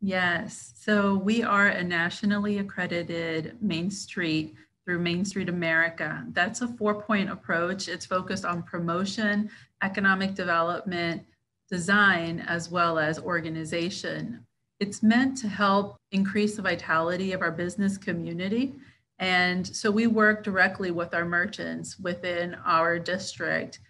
Yes. So we are a nationally accredited Main Street through Main Street America. That's a four point approach. It's focused on promotion, economic development, design, as well as organization. It's meant to help increase the vitality of our business community. And so we work directly with our merchants within our district